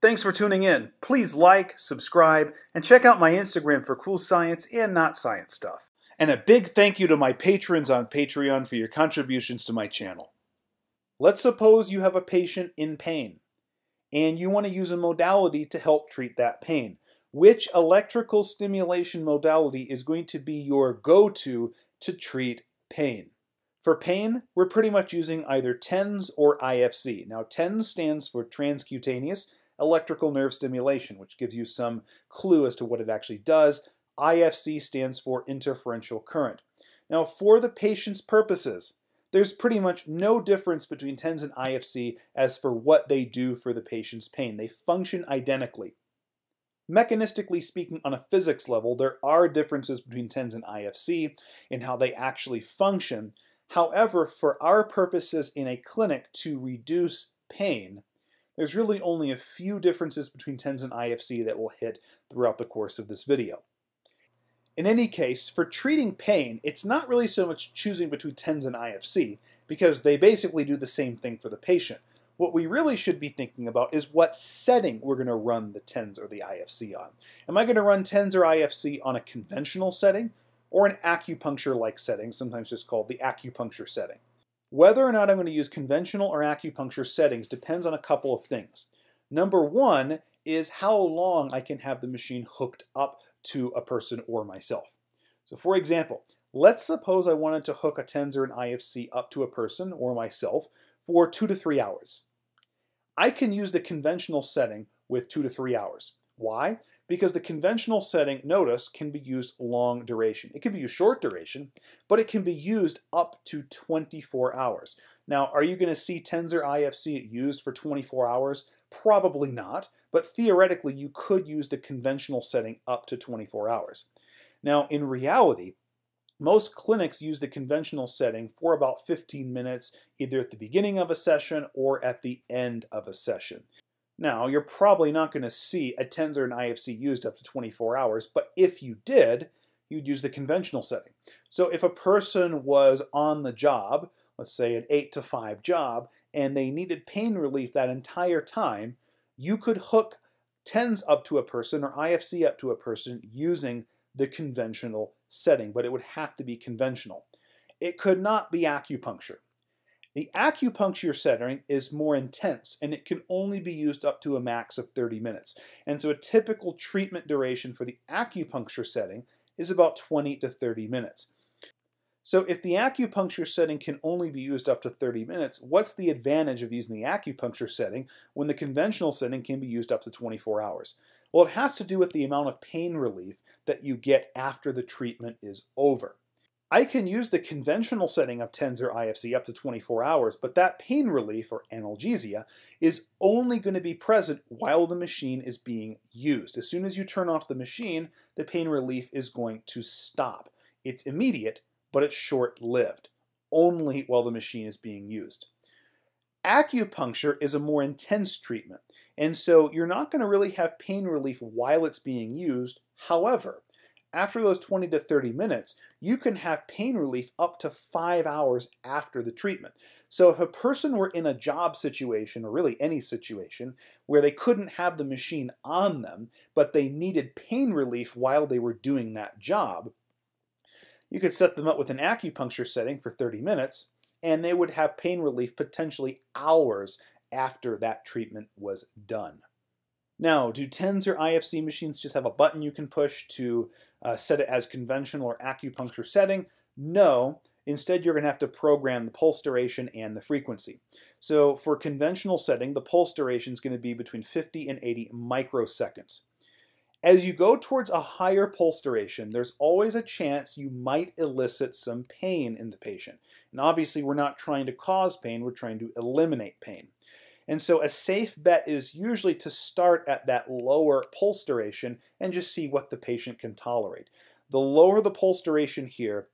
Thanks for tuning in. Please like, subscribe, and check out my Instagram for cool science and not science stuff. And a big thank you to my patrons on Patreon for your contributions to my channel. Let's suppose you have a patient in pain, and you want to use a modality to help treat that pain. Which electrical stimulation modality is going to be your go-to to treat pain? For pain, we're pretty much using either TENS or IFC. Now, TENS stands for transcutaneous electrical nerve stimulation, which gives you some clue as to what it actually does. IFC stands for interferential current. Now, for the patient's purposes, there's pretty much no difference between TENS and IFC as for what they do for the patient's pain. They function identically. Mechanistically speaking, on a physics level, there are differences between TENS and IFC in how they actually function. However, for our purposes in a clinic to reduce pain, there's really only a few differences between TENS and IFC that will hit throughout the course of this video. In any case, for treating pain, it's not really so much choosing between TENS and IFC, because they basically do the same thing for the patient. What we really should be thinking about is what setting we're going to run the TENS or the IFC on. Am I going to run TENS or IFC on a conventional setting or an acupuncture-like setting, sometimes just called the acupuncture setting? Whether or not I'm going to use conventional or acupuncture settings depends on a couple of things. Number one is how long I can have the machine hooked up to a person or myself. So for example, let's suppose I wanted to hook a TENS or an IFC up to a person or myself for two to three hours. I can use the conventional setting with two to three hours. Why? Because the conventional setting, notice, can be used long duration. It can be used short duration, but it can be used up to 24 hours. Now, are you going to see TENS or IFC used for 24 hours? Probably not, but theoretically you could use the conventional setting up to 24 hours. Now, in reality, most clinics use the conventional setting for about 15 minutes, either at the beginning of a session or at the end of a session. Now, you're probably not going to see a TENS or an IFC used up to 24 hours, but if you did, you'd use the conventional setting. So if a person was on the job, let's say an 8 to 5 job, and they needed pain relief that entire time, you could hook TENS up to a person or IFC up to a person using the conventional setting, but it would have to be conventional. It could not be acupuncture. The acupuncture setting is more intense and it can only be used up to a max of 30 minutes. And so a typical treatment duration for the acupuncture setting is about 20 to 30 minutes. So if the acupuncture setting can only be used up to 30 minutes, what's the advantage of using the acupuncture setting when the conventional setting can be used up to 24 hours? Well, it has to do with the amount of pain relief that you get after the treatment is over. I can use the conventional setting of TENS or IFC up to 24 hours, but that pain relief or analgesia is only going to be present while the machine is being used. As soon as you turn off the machine, the pain relief is going to stop. It's immediate, but it's short-lived, only while the machine is being used. Acupuncture is a more intense treatment, and so you're not going to really have pain relief while it's being used. However, after those 20 to 30 minutes, you can have pain relief up to five hours after the treatment. So if a person were in a job situation, or really any situation, where they couldn't have the machine on them, but they needed pain relief while they were doing that job, you could set them up with an acupuncture setting for 30 minutes, and they would have pain relief potentially hours after that treatment was done. Now, do TENS or IFC machines just have a button you can push to uh, set it as conventional or acupuncture setting? No. Instead, you're going to have to program the pulse duration and the frequency. So for conventional setting, the pulse duration is going to be between 50 and 80 microseconds. As you go towards a higher pulse duration, there's always a chance you might elicit some pain in the patient. And obviously, we're not trying to cause pain, we're trying to eliminate pain. And so a safe bet is usually to start at that lower pulse duration and just see what the patient can tolerate. The lower the pulse duration here,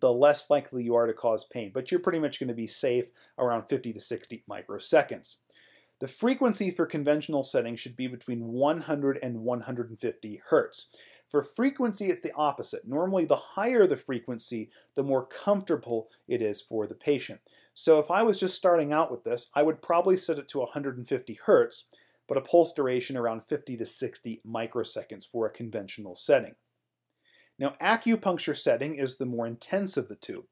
the less likely you are to cause pain, but you're pretty much going to be safe around 50 to 60 microseconds. The frequency for conventional settings should be between 100 and 150 hertz. For frequency, it's the opposite. Normally, the higher the frequency, the more comfortable it is for the patient. So if I was just starting out with this, I would probably set it to 150 hertz, but a pulse duration around 50 to 60 microseconds for a conventional setting. Now, acupuncture setting is the more intense of the two.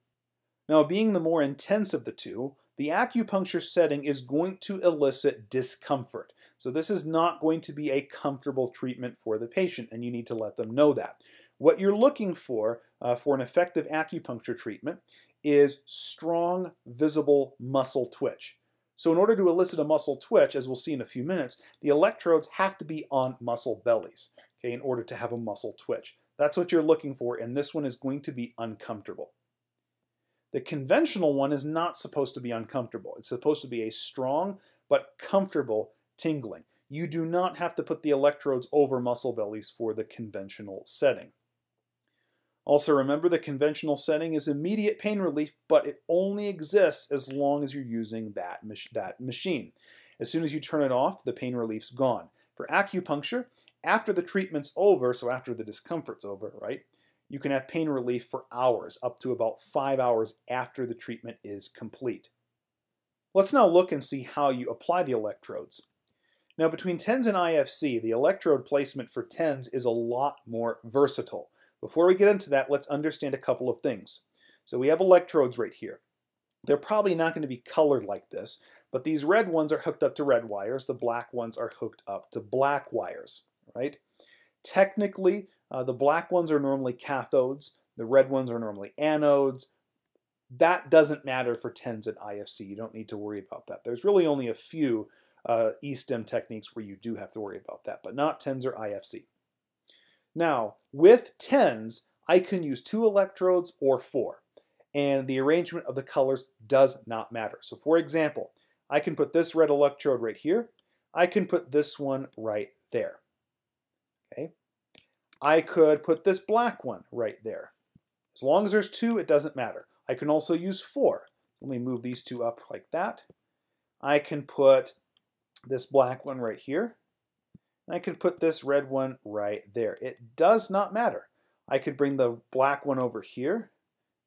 Now, being the more intense of the two, the acupuncture setting is going to elicit discomfort. So this is not going to be a comfortable treatment for the patient, and you need to let them know that. What you're looking for uh, for an effective acupuncture treatment is strong, visible muscle twitch. So in order to elicit a muscle twitch, as we'll see in a few minutes, the electrodes have to be on muscle bellies, okay, in order to have a muscle twitch. That's what you're looking for, and this one is going to be uncomfortable. The conventional one is not supposed to be uncomfortable. It's supposed to be a strong but comfortable tingling. You do not have to put the electrodes over muscle bellies for the conventional setting. Also remember the conventional setting is immediate pain relief, but it only exists as long as you're using that, that machine. As soon as you turn it off, the pain relief's gone. For acupuncture, after the treatment's over, so after the discomfort's over, right, you can have pain relief for hours, up to about five hours after the treatment is complete. Let's now look and see how you apply the electrodes. Now between TENS and IFC, the electrode placement for TENS is a lot more versatile. Before we get into that, let's understand a couple of things. So we have electrodes right here. They're probably not going to be colored like this, but these red ones are hooked up to red wires. The black ones are hooked up to black wires, right? Technically, uh, the black ones are normally cathodes. The red ones are normally anodes. That doesn't matter for TENS and IFC. You don't need to worry about that. There's really only a few uh, E-stim techniques where you do have to worry about that, but not TENS or IFC. Now, with TENS, I can use two electrodes or four, and the arrangement of the colors does not matter. So for example, I can put this red electrode right here. I can put this one right there. Okay. I could put this black one right there. As long as there's two, it doesn't matter. I can also use four. Let me move these two up like that. I can put this black one right here. And I could put this red one right there. It does not matter. I could bring the black one over here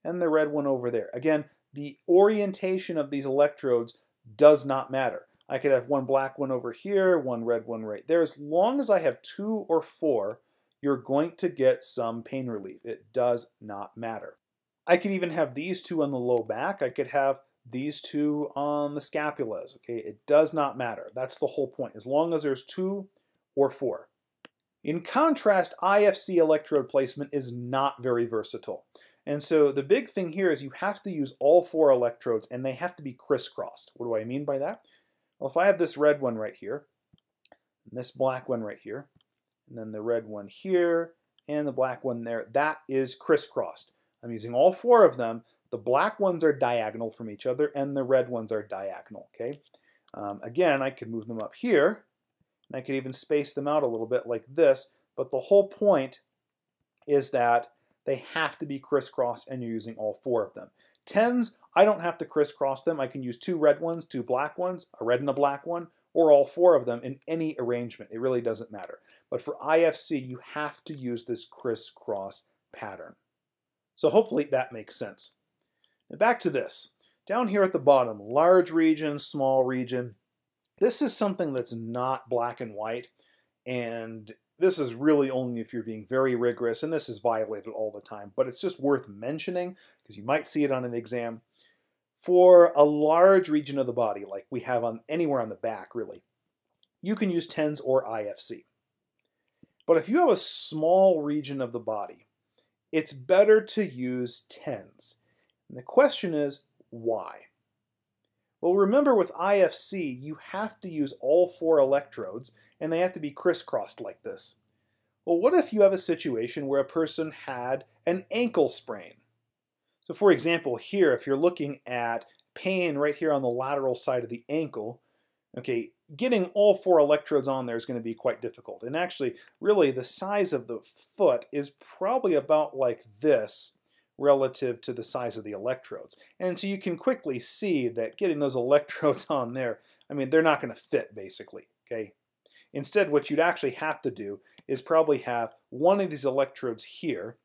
and the red one over there. Again, the orientation of these electrodes does not matter. I could have one black one over here, one red one right there. As long as I have two or four, you're going to get some pain relief. It does not matter. I could even have these two on the low back. I could have these two on the scapulas. Okay, it does not matter. That's the whole point. As long as there's two or 4. In contrast, IFC electrode placement is not very versatile. And so the big thing here is you have to use all four electrodes and they have to be crisscrossed. What do I mean by that? Well, if I have this red one right here, and this black one right here, and then the red one here, and the black one there, that is crisscrossed. I'm using all four of them. The black ones are diagonal from each other, and the red ones are diagonal, okay? Um, again, I could move them up here, and I could even space them out a little bit like this, but the whole point is that they have to be crisscrossed and you're using all four of them. Tens, I don't have to crisscross them. I can use two red ones, two black ones, a red and a black one, or all four of them in any arrangement. It really doesn't matter. But for IFC, you have to use this crisscross pattern. So hopefully that makes sense. Now back to this. Down here at the bottom, large region, small region. This is something that's not black and white, and this is really only if you're being very rigorous, and this is violated all the time, but it's just worth mentioning because you might see it on an exam. For a large region of the body, like we have on anywhere on the back, really, you can use TENS or IFC. But if you have a small region of the body, it's better to use TENS. And the question is, why? Well, remember with IFC, you have to use all four electrodes, and they have to be crisscrossed like this. Well, what if you have a situation where a person had an ankle sprain? So for example, here, if you're looking at pain right here on the lateral side of the ankle, okay, getting all four electrodes on there is going to be quite difficult. And actually, really, the size of the foot is probably about like this relative to the size of the electrodes. And so you can quickly see that getting those electrodes on there, I mean, they're not going to fit basically, okay? Instead, what you'd actually have to do is probably have one of these electrodes here,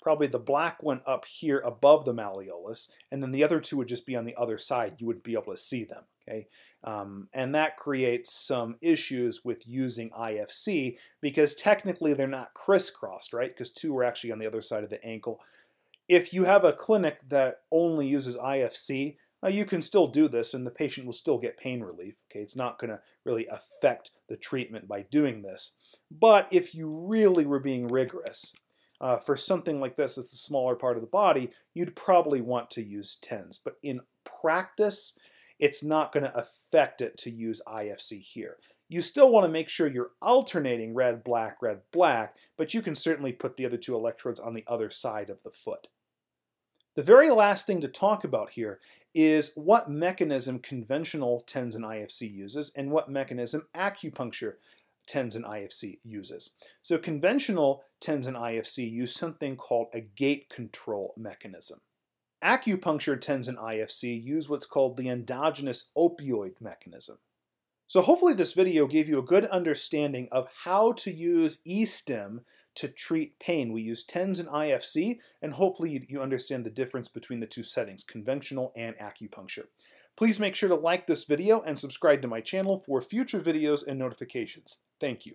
probably the black one up here above the malleolus, and then the other two would just be on the other side. You would be able to see them, Okay, um, and that creates some issues with using IFC because technically they're not crisscrossed, right? Because two are actually on the other side of the ankle. If you have a clinic that only uses IFC, uh, you can still do this and the patient will still get pain relief. Okay, it's not going to really affect the treatment by doing this. But if you really were being rigorous, uh, for something like this, it's a smaller part of the body, you'd probably want to use TENS. But in practice, it's not going to affect it to use IFC here. You still want to make sure you're alternating red, black, red, black, but you can certainly put the other two electrodes on the other side of the foot. The very last thing to talk about here is what mechanism conventional TENS and IFC uses and what mechanism acupuncture TENS and IFC uses. So conventional TENS and IFC use something called a gate control mechanism. Acupuncture TENS and IFC use what's called the endogenous opioid mechanism. So hopefully this video gave you a good understanding of how to use eStim to treat pain. We use TENS and IFC, and hopefully you understand the difference between the two settings, conventional and acupuncture. Please make sure to like this video and subscribe to my channel for future videos and notifications. Thank you.